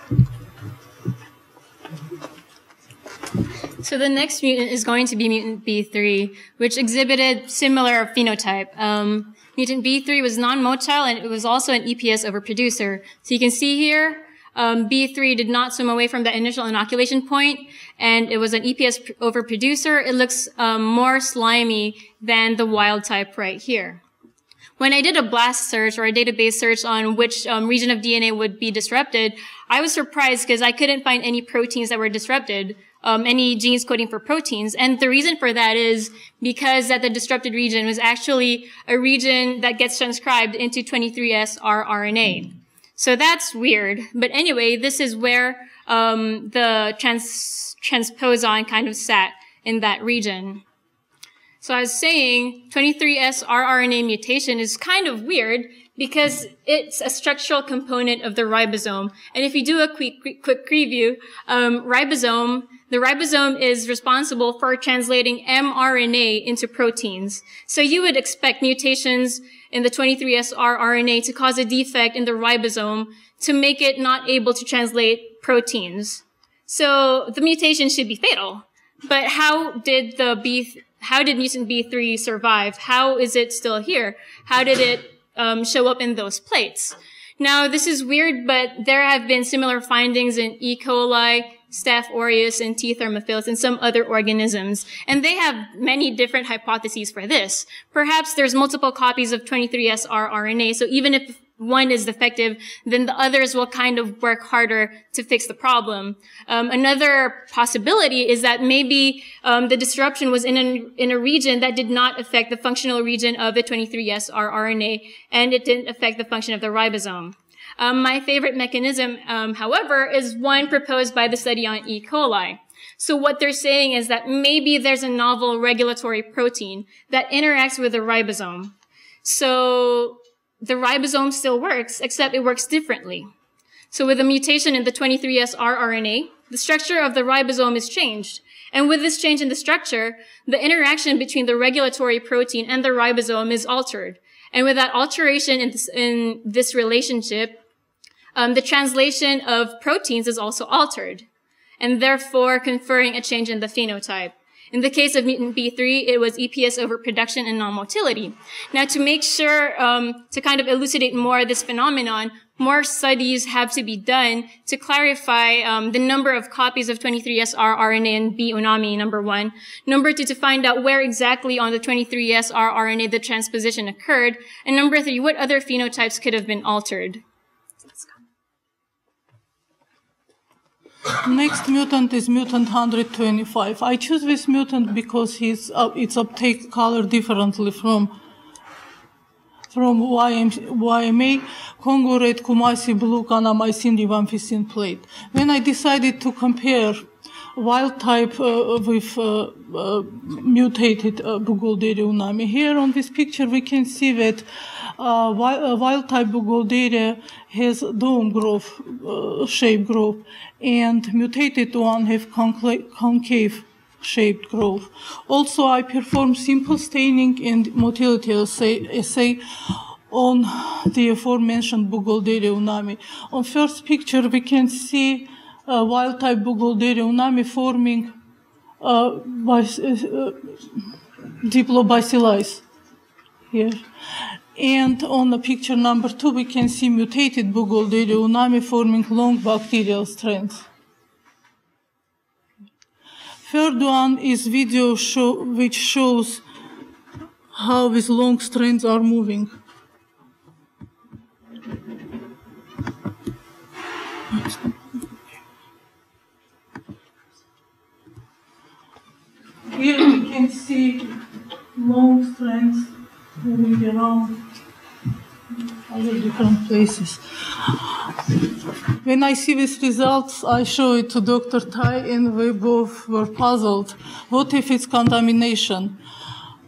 So the next mutant is going to be mutant B3, which exhibited similar phenotype. Um, mutant B3 was non-motile and it was also an EPS overproducer. So you can see here, um, B3 did not swim away from the initial inoculation point, and it was an EPS overproducer. It looks um, more slimy than the wild type right here. When I did a blast search or a database search on which um, region of DNA would be disrupted, I was surprised because I couldn't find any proteins that were disrupted, um, any genes coding for proteins. And the reason for that is because that the disrupted region was actually a region that gets transcribed into 23S rRNA. So that's weird. But anyway, this is where um, the trans transposon kind of sat in that region. So I was saying 23S rRNA mutation is kind of weird because it's a structural component of the ribosome. And if you do a quick, quick, um, ribosome, the ribosome is responsible for translating mRNA into proteins. So you would expect mutations in the 23S rRNA to cause a defect in the ribosome to make it not able to translate proteins. So the mutation should be fatal. But how did the B, how did mutant B3 survive? How is it still here? How did it um, show up in those plates? Now, this is weird, but there have been similar findings in E. coli, Staph aureus, and T. thermophilus, and some other organisms. And they have many different hypotheses for this. Perhaps there's multiple copies of 23S rRNA, so even if one is defective, then the others will kind of work harder to fix the problem. Um, another possibility is that maybe um, the disruption was in a, in a region that did not affect the functional region of the 23S rRNA, and it didn't affect the function of the ribosome. Um, my favorite mechanism, um, however, is one proposed by the study on E. coli. So what they're saying is that maybe there's a novel regulatory protein that interacts with the ribosome. So the ribosome still works, except it works differently. So with a mutation in the 23S rRNA, the structure of the ribosome is changed. And with this change in the structure, the interaction between the regulatory protein and the ribosome is altered. And with that alteration in this, in this relationship, um, the translation of proteins is also altered, and therefore conferring a change in the phenotype. In the case of mutant B3, it was EPS overproduction and non-motility. Now, to make sure, um, to kind of elucidate more of this phenomenon, more studies have to be done to clarify um, the number of copies of 23S rRNA in B unami, number one. Number two, to find out where exactly on the 23S rRNA the transposition occurred. And number three, what other phenotypes could have been altered. Next mutant is mutant 125. I choose this mutant because his, uh, its uptake color differently from from YM, YMA, Congo red, Kumasi blue, kanamycin, rifampicin plate. When I decided to compare wild type uh, with uh, uh, mutated uh, Burgholderia unami, here on this picture we can see that uh, wild, type Burgholderia has dome growth, uh, shape growth, and mutated one have concave shaped growth. Also, I performed simple staining and motility assay, assay on the aforementioned Burgholderia unami. On first picture, we can see uh, wild type Burgholderia unami forming uh, by, uh, diplobacilli here. And on the picture number two, we can see mutated Burgholderia unami forming long bacterial strands. Third one is video show, which shows how these long strands are moving. Here we can see long strands moving around other different places. When I see these results, I show it to Dr. Tai, and we both were puzzled. What if it's contamination?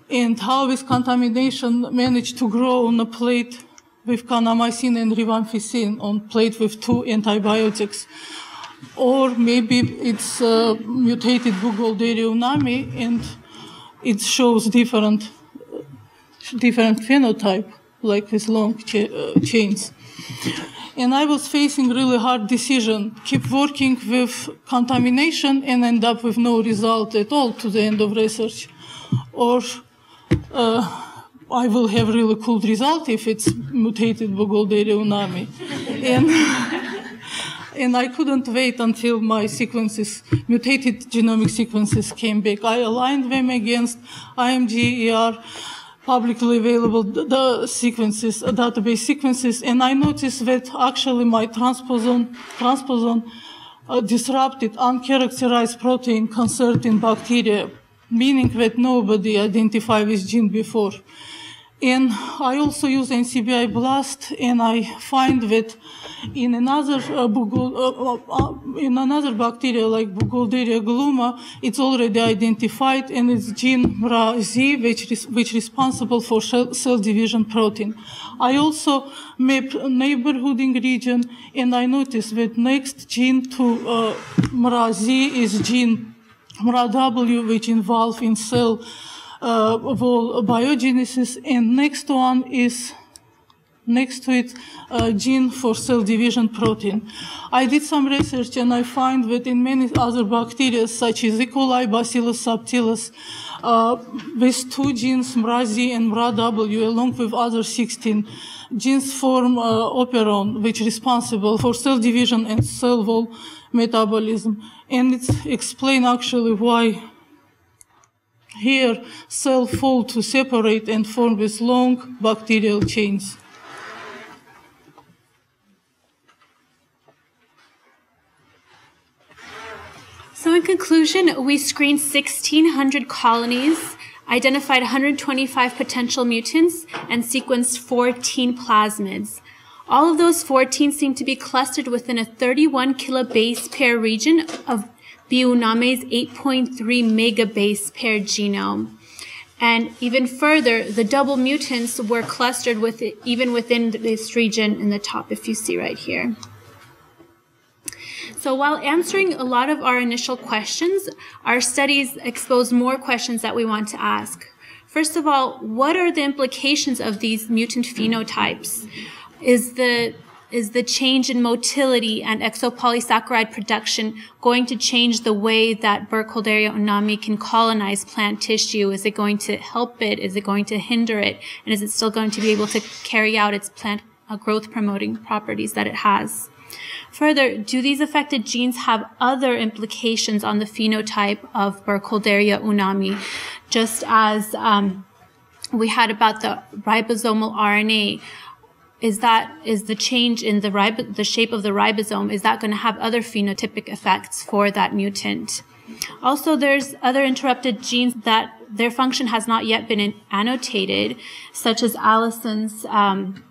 And how this contamination managed to grow on a plate with kanamycin and rifampicin on plate with two antibiotics? Or maybe it's mutated Burgholderia unami and it shows different, different phenotype like with long uh, chains. And I was facing really hard decision, keep working with contamination and end up with no result at all to the end of research. Or uh, I will have really cool result if it's mutated Burgholderia unami. and, and I couldn't wait until my sequences, mutated genomic sequences came back. I aligned them against IMG, ER, publicly available the sequences, uh, database sequences, and I noticed that actually my transposon, transposon uh, disrupted uncharacterized protein concerned in bacteria, meaning that nobody identified this gene before. And I also use NCBI BLAST, and I find that in another uh, uh, uh, in another bacteria like Burgholderia gluma, it's already identified, and it's gene MRA-Z, which is which responsible for cell, division protein. I also map neighborhooding region, and I noticed that next gene to uh, MRA-Z is gene MRA-W, which involve in cell uh, wall biogenesis, and next one is next to it uh, gene for cell division protein. I did some research and I find that in many other bacteria such as E. coli, Bacillus subtilis, uh, these two genes, MRA-Z and MRA-W, along with other 16 genes form uh, operon, which is responsible for cell division and cell wall metabolism. And it explains actually why here cells fall to separate and form these long bacterial chains. In conclusion, we screened 1,600 colonies, identified 125 potential mutants, and sequenced 14 plasmids. All of those 14 seem to be clustered within a 31 kilobase pair region of Bioname's 8.3 megabase pair genome. And even further, the double mutants were clustered with it, even within this region in the top, if you see right here. So while answering a lot of our initial questions, our studies expose more questions that we want to ask. First of all, what are the implications of these mutant phenotypes? Is the is the change in motility and exopolysaccharide production going to change the way that Burkholderia unami can colonize plant tissue? Is it going to help it? Is it going to hinder it? And is it still going to be able to carry out its plant uh, growth promoting properties that it has? Further, do these affected genes have other implications on the phenotype of Burkholderia unami, just as um, we had about the ribosomal RNA? Is that is the change in the ribo- the shape of the ribosome? Is that going to have other phenotypic effects for that mutant? Also, there's other interrupted genes that their function has not yet been annotated, such as Allison's um,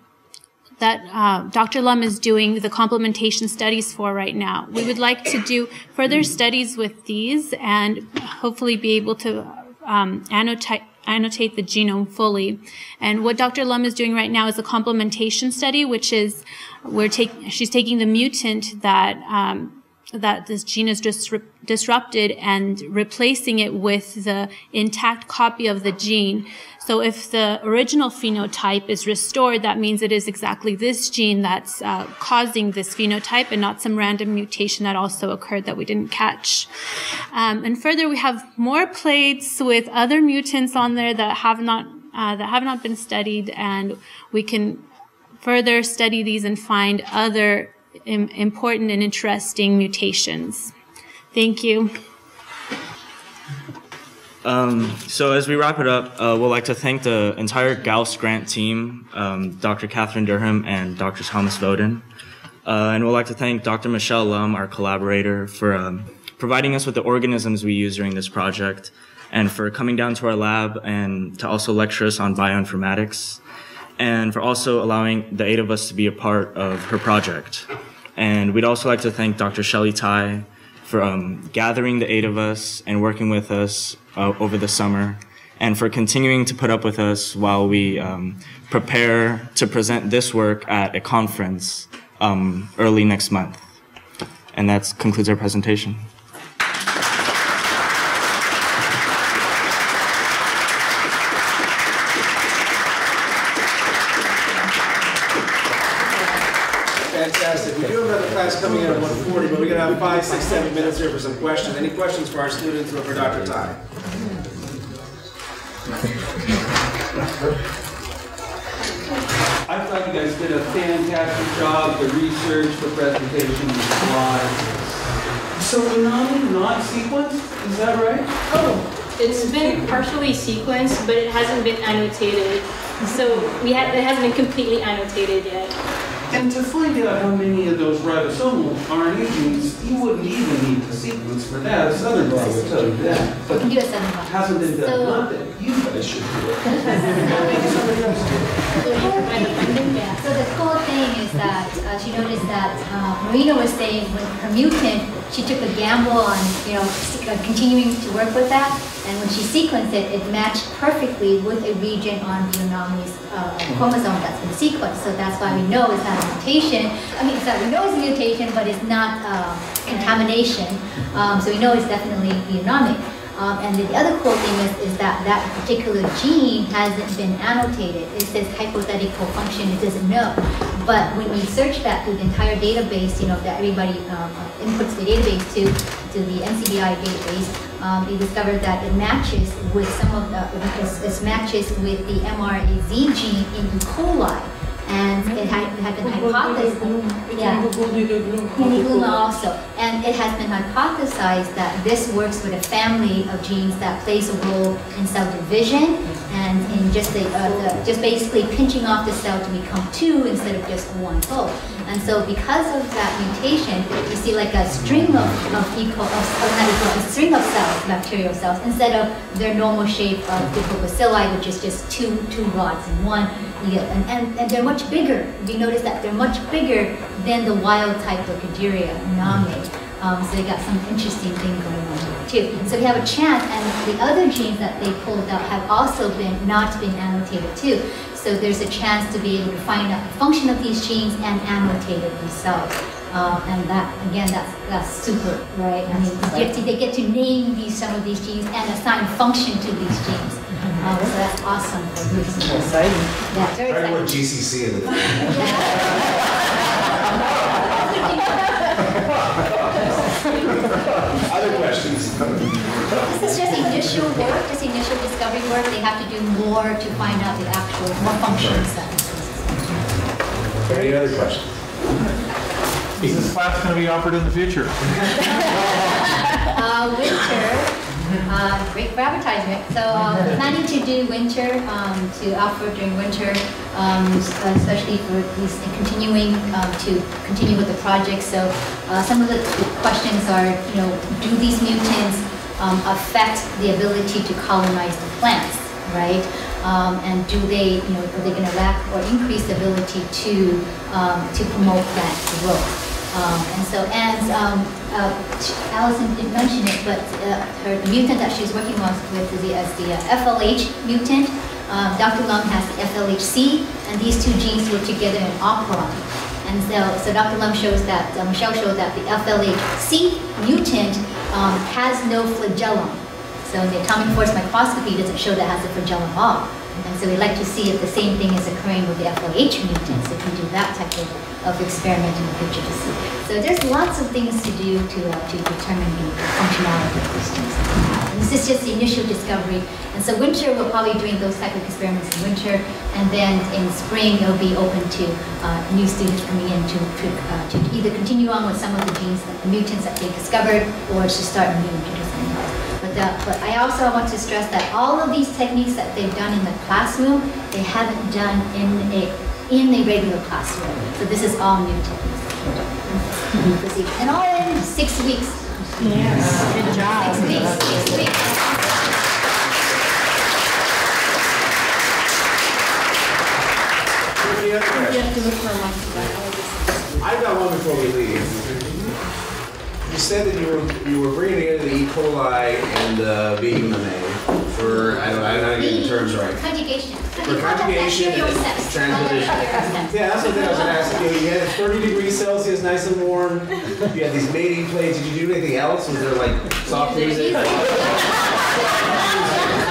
that uh, Dr. Lum is doing the complementation studies for right now. We would like to do further studies with these and hopefully be able to um, annotate annotate the genome fully. And what Dr. Lum is doing right now is a complementation study, which is we're taking she's taking the mutant that um, that this gene is just disrupted and replacing it with the intact copy of the gene. So if the original phenotype is restored, that means it is exactly this gene that's uh, causing this phenotype and not some random mutation that also occurred that we didn't catch. Um, and further, we have more plates with other mutants on there that have not uh, that have not been studied, and we can further study these and find other important and interesting mutations. Thank you. Um, so as we wrap it up, uh, we'd like to thank the entire Gauss grant team, um, Dr. Catherine Durham and Dr. Thomas Voden. Uh, and we'd like to thank Dr. Michelle Lum, our collaborator, for um, providing us with the organisms we use during this project and for coming down to our lab and to also lecture us on bioinformatics and for also allowing the eight of us to be a part of her project. And we'd also like to thank Dr. Shelley Tai for um, gathering the eight of us and working with us uh, over the summer, and for continuing to put up with us while we um, prepare to present this work at a conference um, early next month. And that concludes our presentation. coming in at 140, but we're going to have five, six, seven minutes here for some questions. Any questions for our students or for Dr. Ty? I thought you guys did a fantastic job, the research, the presentation, the slides. So not, not sequenced, is that right? Oh, it's been partially sequenced, but it hasn't been annotated. So we ha it hasn't been completely annotated yet. And to find out how many of those ribosomal RNA genes, you wouldn't even need to sequence for that. A Southern Blot would tell you that. But can do a Southern Blot. Hasn't been done. So, Not that you guys should do it. yeah. So the cool thing is that uh, she noticed that uh, Marina was saying with her mutant, she took a gamble on you know uh, continuing to work with that, and when she sequenced it, it matched perfectly with a region on Bionomi's uh, chromosome that's been sequenced. So that's why we know it's not a mutation. I mean, it's not, we know it's a mutation, but it's not uh, contamination. Um, so we know it's definitely Bionomic. Um, and the other cool thing is, is that that particular gene hasn't been annotated. It says hypothetical function, it doesn't know. But when we search that through the entire database, you know, that everybody um, inputs the database to, to the NCBI database, um, we discovered that it matches with some of the, it matches with the MRAZ gene in E. coli and it had, it had been hypothesized, mm-hmm. yeah, mm-hmm. mm-hmm. Hemigluma also, and it has been hypothesized that this works with a family of genes that plays a role in cell division and just the, uh, the just basically pinching off the cell to become two instead of just one full. And so because of that mutation, you see like a string of, of of, of not a string of cells, bacterial cells, instead of their normal shape of bacilli, which is just two two rods in one. You get, and, and, and they're much bigger. You notice that they're much bigger than the wild type of Leucoderia, nami. Um, so they got some interesting thing going on too. So we have a chance, and the other genes that they pulled out have also been not been annotated too. So there's a chance to be able to find out the function of these genes and annotate it themselves. Um, and that again, that's that's super, right? I mean, they get to, they get to name these some of these genes and assign function to these genes. Um, so that's awesome for research. Exciting. Yeah, very Right, exciting. what GCC in the Other questions? This is just initial work, just initial discovery work. They have to do more to find out the actual, more functions. Any other questions? Is this class going to be offered in the future? Uh, winter, uh, great for advertisement. So uh, planning to do winter, um, to offer during winter, um, especially for these continuing um, to continue with the project. So uh, some of the questions are, you know, do these mutants um, affect the ability to colonize the plants, right? Um, and do they, you know, are they going to lack or increase the ability to um, to promote plant growth? Um, and so, and um, uh, Allison didn't mention it, but uh, her the mutant that she's working on with is the, is the uh, FLH mutant. Um, Dr. Lum has the FLHC, and these two genes work together in operon. And so, so Dr. Lum shows that, uh, Michelle showed that the FLHC mutant um, has no flagellum. So the atomic force microscopy doesn't show that it has a flagellum at all. And so we'd like to see if the same thing is occurring with the FLH mutants, if we do that type of, of experiment in the future to see. So there's lots of things to do to, uh, to determine the functionality of these genes. And this is just the initial discovery. And so winter, we're probably doing those type of experiments in winter. And then in spring, it'll be open to uh, new students coming in to, to, uh, to either continue on with some of the genes, the mutants that they discovered, or to start new those. But, but I also want to stress that all of these techniques that they've done in the classroom, they haven't done in a in a regular classroom. So this is all new techniques. And all in six weeks. Yes, good job. Six weeks, six weeks. Any other questions? I've got one before we leave. You said that you were, you were bringing together the E. coli and the B. UMA for, I don't, I'm not getting the terms right. Conjugation. For conjugation and transposition. Yeah, that's what I was gonna ask you. You had 30 degrees Celsius, nice and warm. You had these mating plates. Did you do anything else? Was there like soft music?